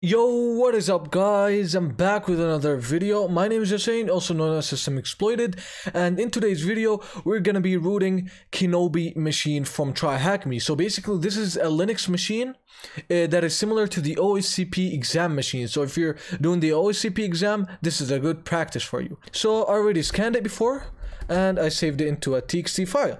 Yo, what is up guys? I'm back with another video. My name is Hussein, also known as System Exploited, and in today's video, we're gonna be rooting Kinobi machine from TryHackMe. So basically, this is a Linux machine uh, that is similar to the OSCP exam machine. So if you're doing the OSCP exam, this is a good practice for you. So I already scanned it before, and I saved it into a txt file.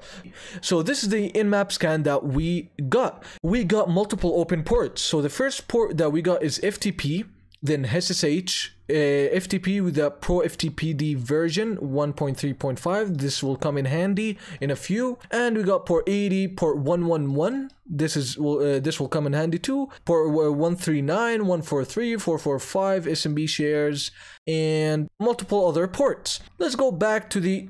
So this is the in-map scan that we got. We got multiple open ports. So the first port that we got is FTP, then SSH, uh, FTP with the Pro FTPD version 1.3.5. This will come in handy in a few. And we got port 80, port 111. This is uh, this will come in handy too. Port 139, 143, 445 SMB shares and multiple other ports. Let's go back to the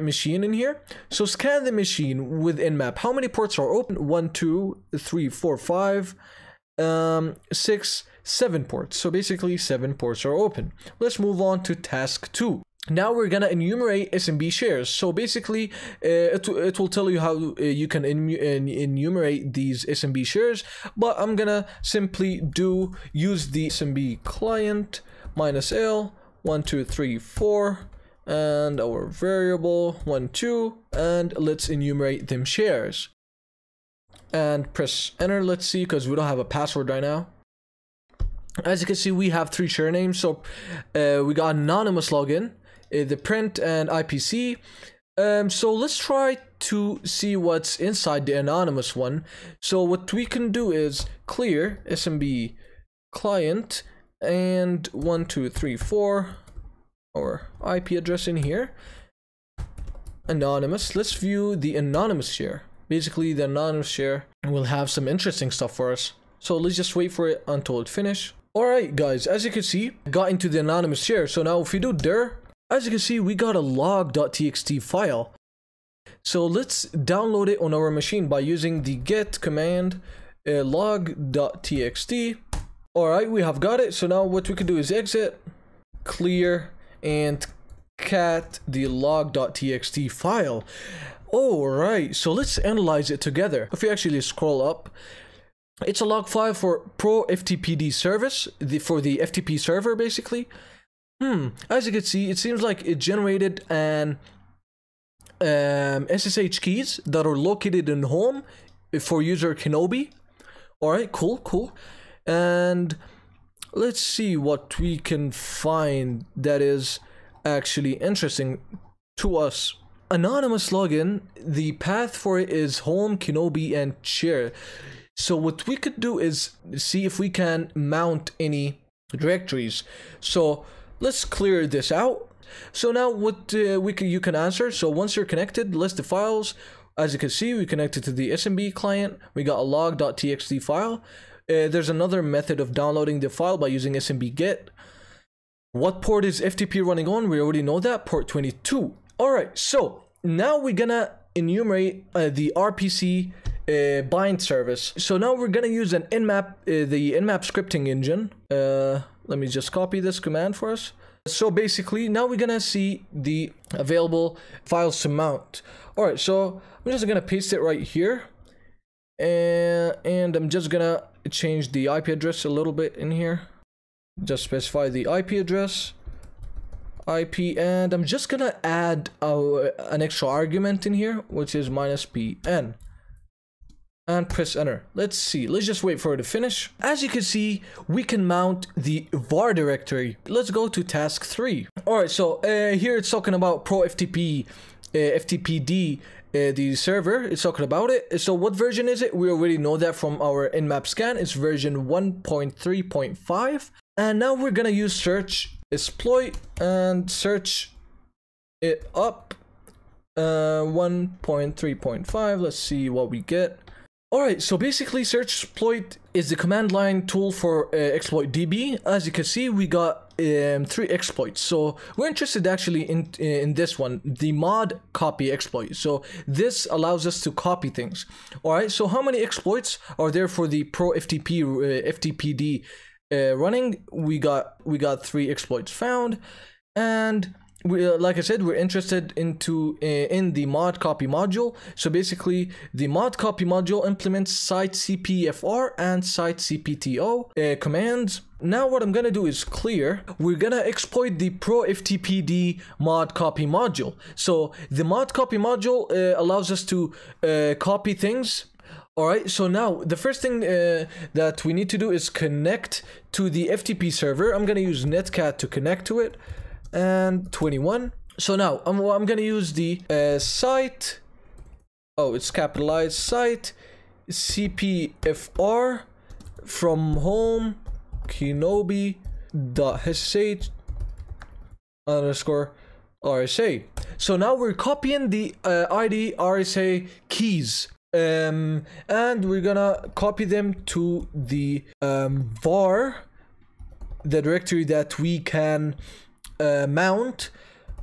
machine in here. So scan the machine with Nmap. How many ports are open? One, two, three, four, five, um, six, seven ports. So basically seven ports are open. Let's move on to task two. Now we're gonna enumerate SMB shares. So basically, uh, it, it will tell you how uh, you can enumerate these SMB shares, but I'm gonna simply do use the SMB client minus L, one, two, three, four, and our variable, one, two, and let's enumerate them shares. And press enter, let's see, because we don't have a password right now as you can see we have three share names. So uh, we got anonymous login uh, the print and ipc um, so let's try to see what's inside the anonymous one. So what we can do is clear smb client and one two three four our ip address in here. Anonymous. Let's view the anonymous share. Basically the anonymous share will have some interesting stuff for us. So let's just wait for it until it finish Alright guys, as you can see, got into the anonymous share. So now if we do dir, as you can see, we got a log.txt file. So let's download it on our machine by using the get command uh, log.txt. Alright, we have got it. So now what we can do is exit, clear, and cat the log.txt file. Alright, so let's analyze it together. If we actually scroll up, it's a log file for pro FTPD service, the, for the FTP server basically. Hmm, as you can see, it seems like it generated an um, SSH keys that are located in home for user Kenobi. Alright, cool, cool. And let's see what we can find that is actually interesting to us. Anonymous login, the path for it is home, Kenobi, and share. So what we could do is see if we can mount any directories. So let's clear this out. So now what uh, we can, you can answer. So once you're connected, list the files. As you can see, we connected to the SMB client. We got a log.txt file. Uh, there's another method of downloading the file by using SMB get. What port is FTP running on? We already know that, port 22. All right, so now we're gonna enumerate uh, the RPC uh, bind service. So now we're gonna use an nmap, uh, the nmap scripting engine. Uh, let me just copy this command for us. So basically, now we're gonna see the available files to mount. All right, so I'm just gonna paste it right here. And, and I'm just gonna change the IP address a little bit in here. Just specify the IP address. IP and I'm just gonna add uh, an extra argument in here which is minus PN and press enter. Let's see, let's just wait for it to finish. As you can see, we can mount the var directory. Let's go to task three. All right, so uh, here it's talking about pro FTP, uh, FTPD, uh, the server it's talking about it so what version is it we already know that from our nmap scan it's version 1.3.5 and now we're gonna use search exploit and search it up uh 1.3.5 let's see what we get Alright, so basically search exploit is the command line tool for uh, exploit DB. As you can see, we got um, three exploits. So we're interested actually in, in this one, the mod copy exploit. So this allows us to copy things. Alright, so how many exploits are there for the pro FTP, uh, FTPD uh, running? We got, we got three exploits found. And we, uh, like I said, we're interested into uh, in the mod copy module. So basically, the mod copy module implements site cpfr and site cpto uh, commands. Now what I'm gonna do is clear. We're gonna exploit the pro ftpd mod copy module. So the mod copy module uh, allows us to uh, copy things all right, so now the first thing uh, that we need to do is connect to the FTP server. I'm gonna use netcat to connect to it and 21. So now I'm, I'm gonna use the uh, site. Oh, it's capitalized site cpfr from home kinobi dot underscore rsa. So now we're copying the uh, ID RSA keys um, and we're gonna copy them to the um, var, the directory that we can uh, mount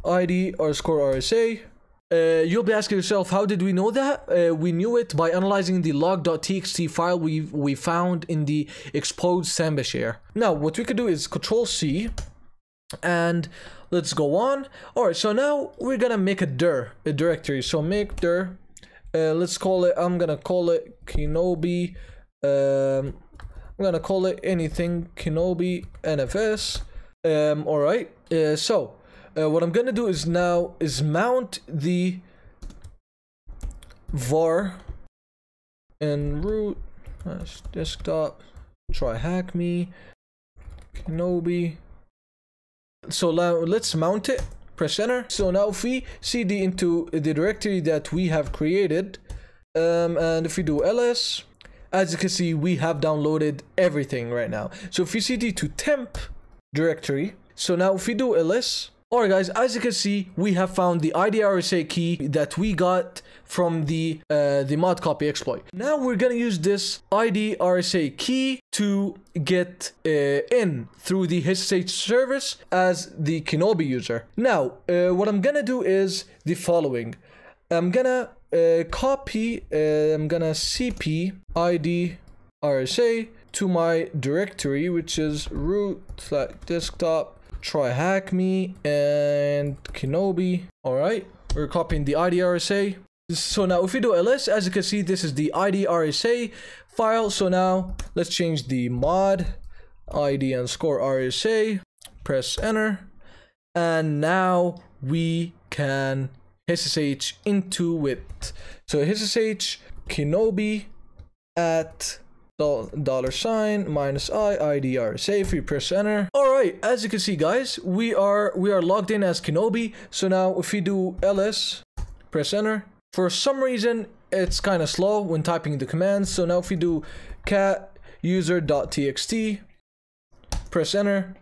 id underscore rsa. Uh, you'll be asking yourself, how did we know that? Uh, we knew it by analyzing the log.txt file we we found in the exposed samba share. Now, what we could do is Control C, and let's go on. All right, so now we're gonna make a dir, a directory. So make dir uh, let's call it i'm gonna call it kinobi um i'm gonna call it anything kinobi nfs um all right uh, so uh, what i'm gonna do is now is mount the var and root desktop try hack me kinobi so now let's mount it press enter. So now if we cd into the directory that we have created, um, and if we do ls, as you can see, we have downloaded everything right now. So if we cd to temp directory, so now if we do a ls, Alright guys, as you can see, we have found the IDRSA key that we got from the uh, the mod copy exploit. Now we're gonna use this IDRSA key to get uh, in through the SSH service as the Kinobi user. Now, uh, what I'm gonna do is the following. I'm gonna uh, copy, uh, I'm gonna cp IDRSA to my directory, which is root slash desktop try hack me and Kenobi. All right, we're copying the IDRSA. So now if we do ls, as you can see, this is the IDRSA file. So now let's change the mod ID underscore RSA, press enter. And now we can SSH into it. So SSH Kenobi at dollar sign minus i idr save we press enter all right as you can see guys we are we are logged in as kenobi. So now if we do ls press enter. For some reason it's kind of slow when typing the commands so now if we do cat user.txt press enter.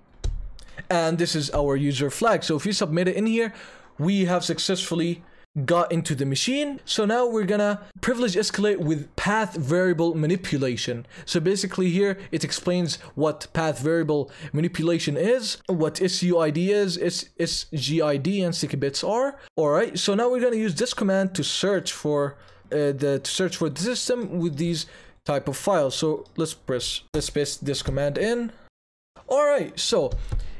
And this is our user flag. So if you submit it in here we have successfully got into the machine. So now we're gonna privilege escalate with path variable manipulation. So basically here it explains what path variable manipulation is, what SUID is, SGID and sticky bits are. Alright, so now we're gonna use this command to search for uh, the to search for the system with these type of files. So let's press let's paste this command in. Alright, so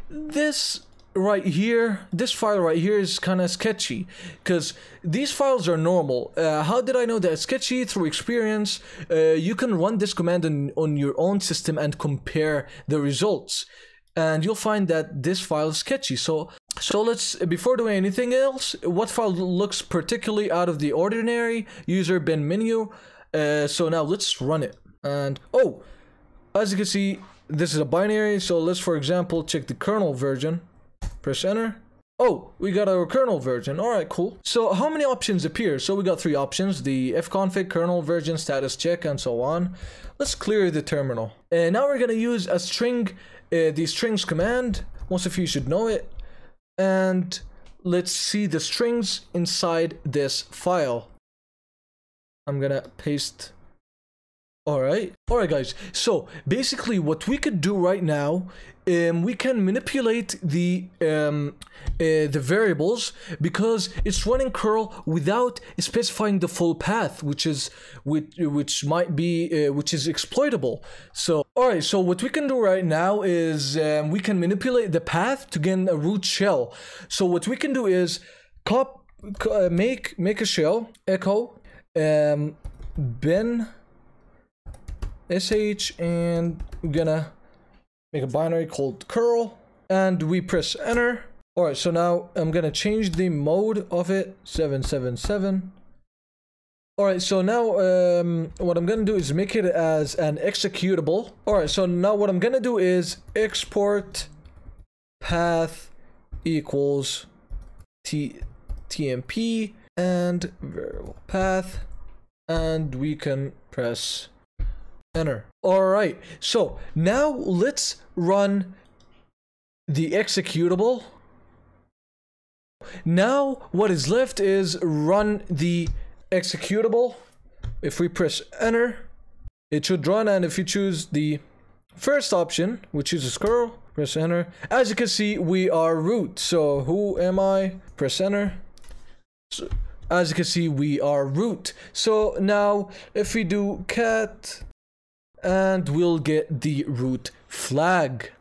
this right here, this file right here is kind of sketchy because these files are normal. Uh, how did I know that sketchy? Through experience, uh, you can run this command on, on your own system and compare the results. And you'll find that this file is sketchy. So, so let's, before doing anything else, what file looks particularly out of the ordinary? User bin menu. Uh, so now let's run it. And, oh, as you can see, this is a binary. So let's, for example, check the kernel version. Press enter. Oh, we got our kernel version. All right, cool. So how many options appear? So we got three options, the fconfig, kernel version, status check, and so on. Let's clear the terminal. And now we're gonna use a string, uh, the strings command. Most of you should know it. And let's see the strings inside this file. I'm gonna paste Alright, alright guys, so basically what we could do right now, um, we can manipulate the um, uh, the variables because it's running curl without specifying the full path, which is which, which might be uh, which is exploitable. So Alright, so what we can do right now is um, we can manipulate the path to gain a root shell. So what we can do is cop, uh, make make a shell, echo, um, bin, sh, and we're gonna make a binary called curl, and we press enter. Alright, so now I'm gonna change the mode of it, 777. Alright, so now um, what I'm gonna do is make it as an executable. Alright, so now what I'm gonna do is export path equals t tmp and variable path and we can press enter. Alright, so now let's run the executable. Now what is left is run the executable. If we press enter, it should run. And if you choose the first option, which is a scroll, press enter. As you can see, we are root. So who am I? Press enter. So, as you can see, we are root. So now if we do cat and we'll get the root flag.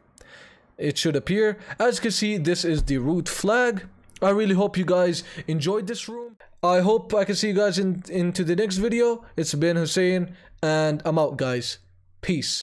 It should appear. As you can see, this is the root flag. I really hope you guys enjoyed this room. I hope I can see you guys in into the next video. It's been Hussein and I'm out guys. Peace.